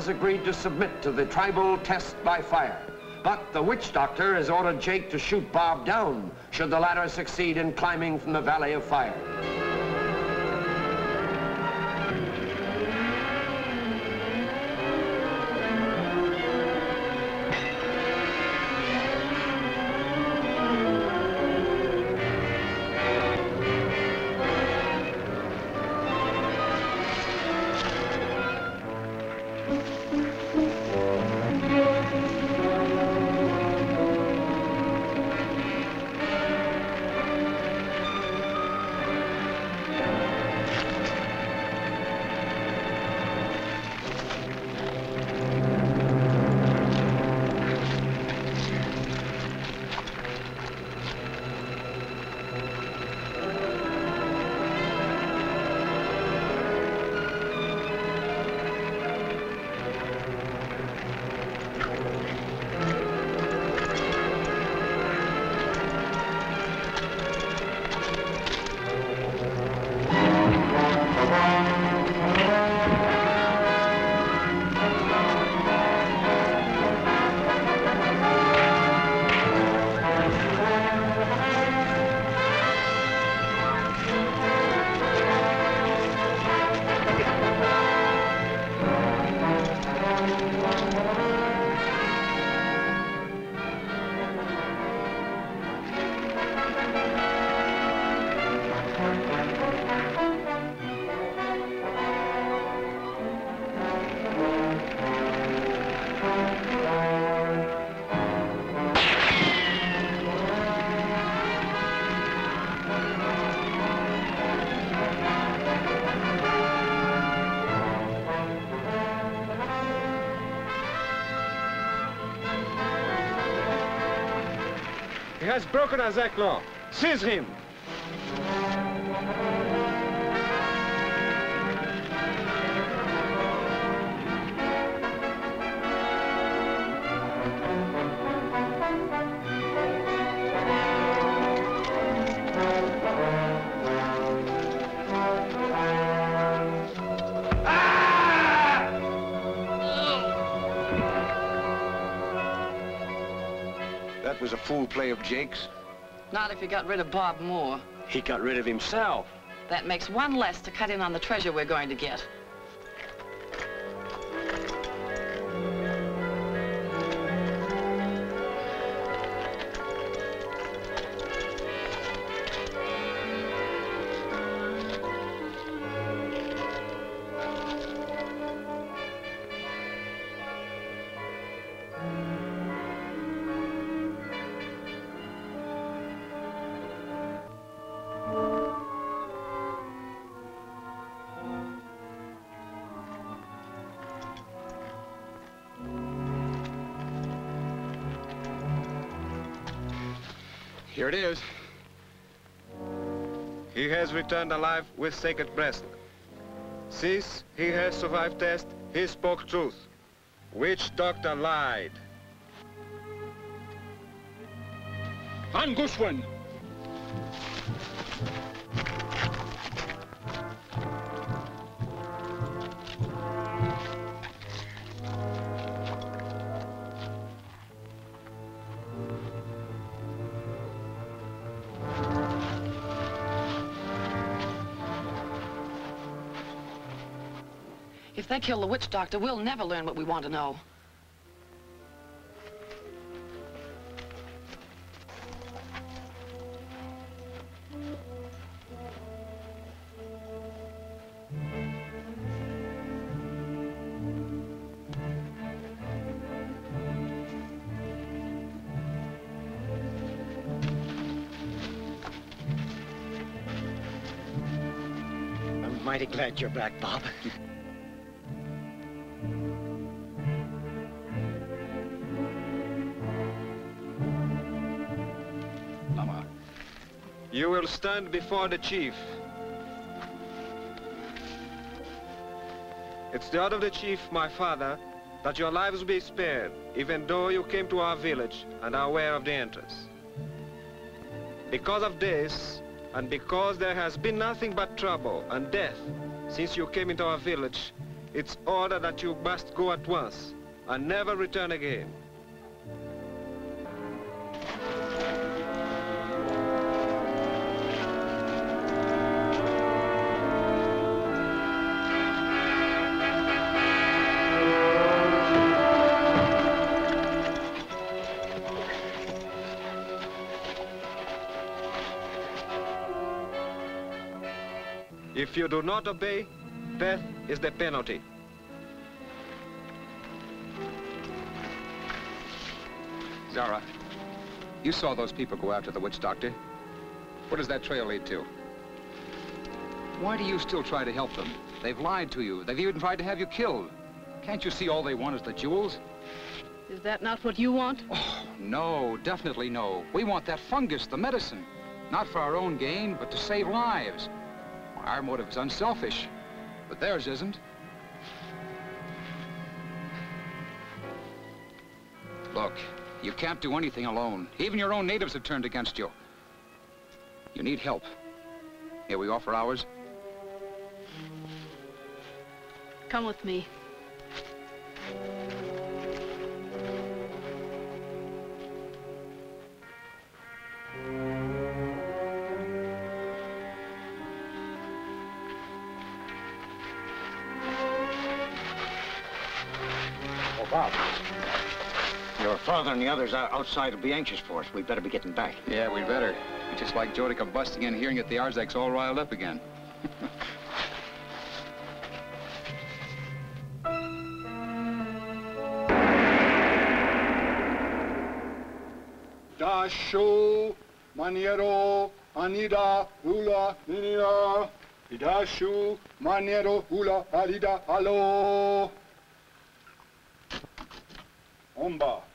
Has agreed to submit to the tribal test by fire. But the witch doctor has ordered Jake to shoot Bob down should the latter succeed in climbing from the Valley of Fire. He has broken Zach law. Seize him! Was a fool play of Jake's. Not if you got rid of Bob Moore. He got rid of himself. That makes one less to cut in on the treasure we're going to get. Here it is. He has returned alive with sacred breast. Since he has survived test, he spoke truth. Witch doctor lied. Angushwan! They kill the witch doctor, we'll never learn what we want to know. I'm mighty glad you're back, Bob. You will stand before the chief. It's the order of the chief, my father, that your lives be spared, even though you came to our village and are aware of the entrance. Because of this, and because there has been nothing but trouble and death since you came into our village, It's order that you must go at once and never return again. You do not obey, death is the penalty. Zara, you saw those people go after the witch doctor. Where does that trail lead to? Why do you still try to help them? They've lied to you. They've even tried to have you killed. Can't you see all they want is the jewels? Is that not what you want? Oh, no, definitely no. We want that fungus, the medicine. Not for our own gain, but to save lives. Our motive is unselfish, but theirs isn't. Look, you can't do anything alone. Even your own natives have turned against you. You need help. Here, we offer ours. Come with me. Father and the others outside will be anxious for us. We'd better be getting back. Yeah, we'd better. It's just like Joe to come busting in here and get the Arzaks all riled up again. Dashu, Maniero, Anida, Hula, Ninina. Dashu, Maniero, Hula, Alida, Alo. Omba.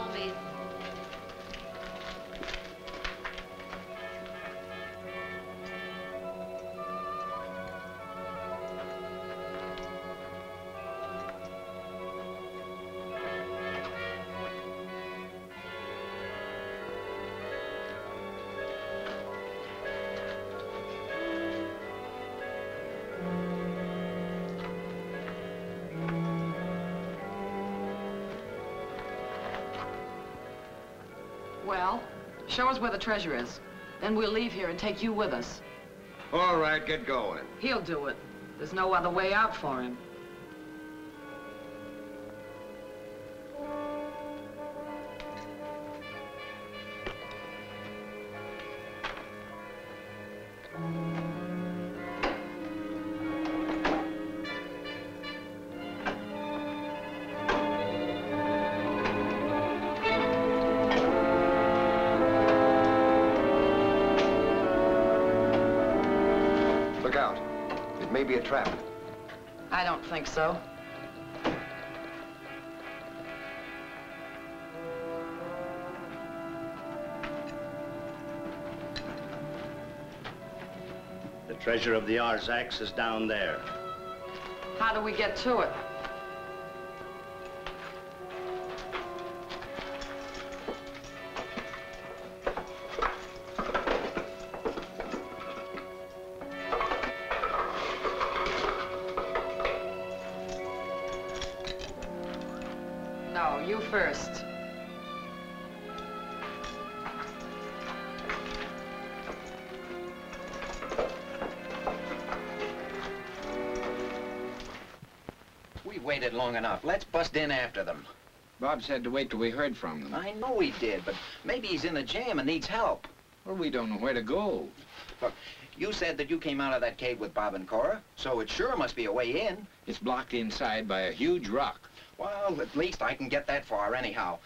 Follow Well, show us where the treasure is. Then we'll leave here and take you with us. All right, get going. He'll do it. There's no other way out for him. Look out. It may be a trap. I don't think so. The treasure of the Arzaks is down there. How do we get to it? No, you first. We waited long enough. Let's bust in after them. Bob said to wait till we heard from them. I know he did, but maybe he's in a jam and needs help. Well, we don't know where to go. Look, you said that you came out of that cave with Bob and Cora, so it sure must be a way in. It's blocked inside by a huge rock. Well, at least I can get that far anyhow.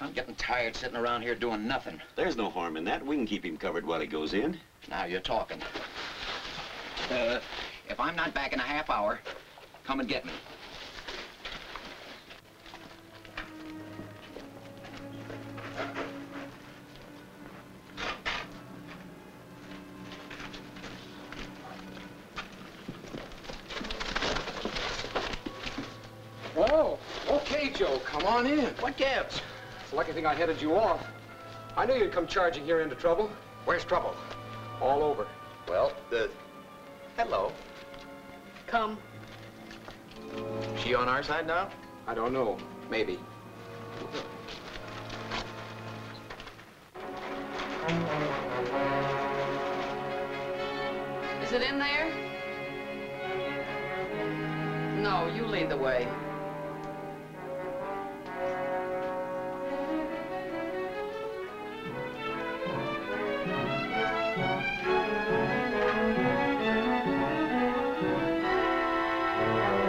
I'm getting tired sitting around here doing nothing. There's no harm in that. We can keep him covered while he goes in. Now you're talking. Uh, if I'm not back in a half hour, come and get me. What gives? It's a lucky thing I headed you off. I knew you'd come charging here into trouble. Where's trouble? All over. Well, the... Hello. Come. She on our side now? I don't know. Maybe. Is it in there? No, you lead the way. Cora!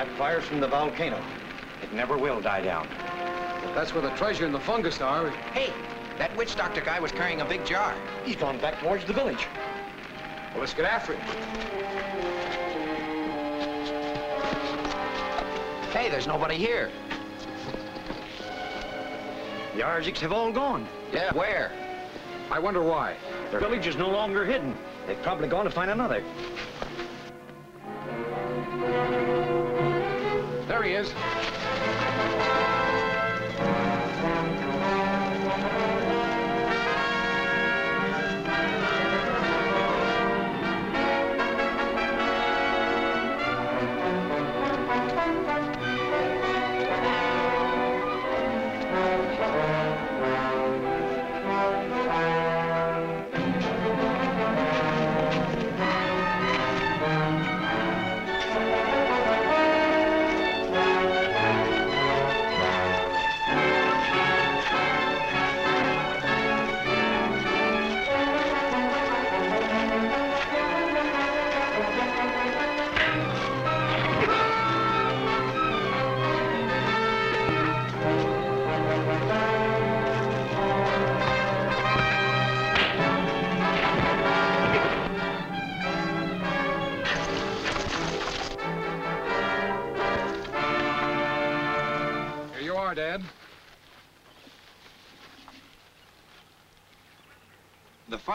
That fire's from the volcano. It never will die down. If that's where the treasure and the fungus are, Hey, that witch doctor guy was carrying a big jar. He's gone back towards the village. well, let's get after him. Hey, there's nobody here. The Arzaks have all gone. Yeah, where? I wonder why. Their village is no longer hidden. They've probably gone to find another. Here you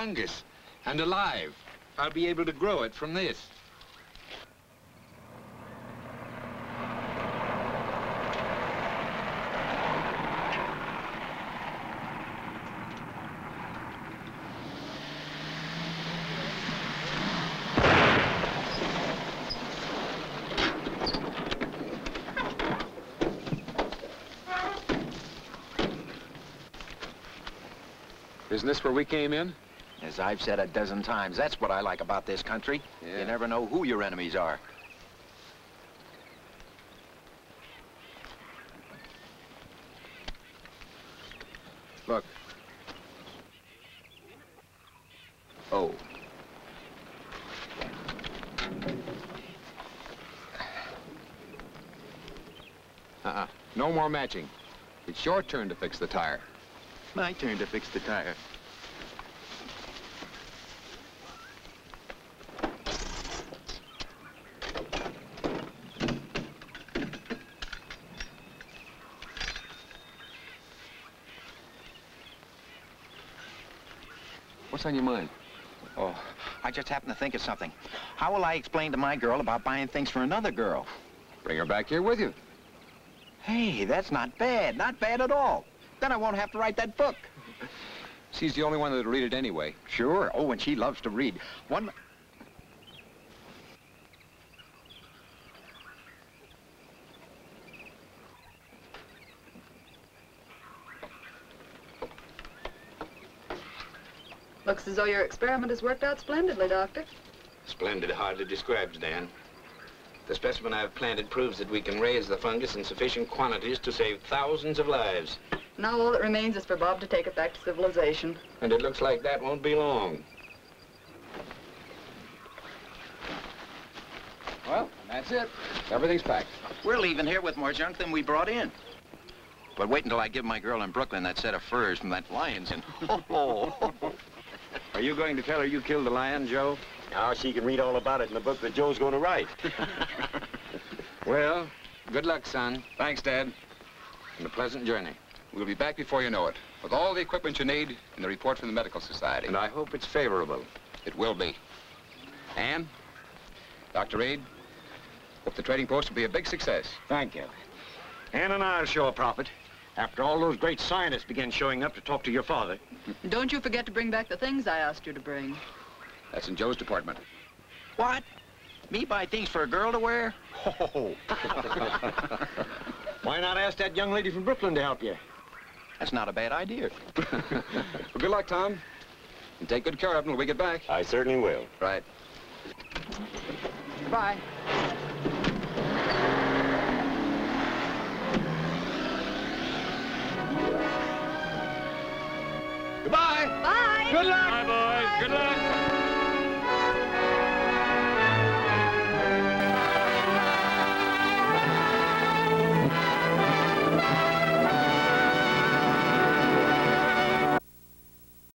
fungus. And alive. I'll be able to grow it from this. Isn't this where we came in? As I've said a dozen times, that's what I like about this country. Yeah. You never know who your enemies are. Look, Oh. Uh-uh. No more matching. It's your turn to fix the tire. My turn to fix the tire. What's on your mind? Oh, I just happened to think of something. How will I explain to my girl about buying things for another girl? Bring her back here with you. Hey, that's not bad. Not bad at all. Then I won't have to write that book. She's the only one that'll read it anyway. Sure. Oh, and she loves to read. One... Looks as though your experiment has worked out splendidly, Doctor. Splendid hardly describes, Dan. The specimen I've planted proves that we can raise the fungus in sufficient quantities to save thousands of lives. Now all that remains is for Bob to take it back to civilization. And it looks like that won't be long. Well, that's it. Everything's packed. We're leaving here with more junk than we brought in. But wait until I give my girl in Brooklyn that set of furs from that lion's and... Are you going to tell her you killed the lion, Joe? Now she can read all about it in the book that Joe's going to write. Well, good luck, son. Thanks, Dad. And a pleasant journey. We'll be back before you know it, with all the equipment you need and the report from the Medical Society. And I hope it's favorable. It will be. Anne, Dr. Reed, hope the trading post will be a big success. Thank you. Ann and I'll show a profit. After all those great scientists begin showing up to talk to your father. Don't you forget to bring back the things I asked you to bring. That's in Joe's department. what? Me buy things for a girl to wear? Oh. Why not ask that young lady from Brooklyn to help you? That's not a bad idea. well, good luck, Tom. And take good care of him when we get back. I certainly will. Right. Bye. Good luck.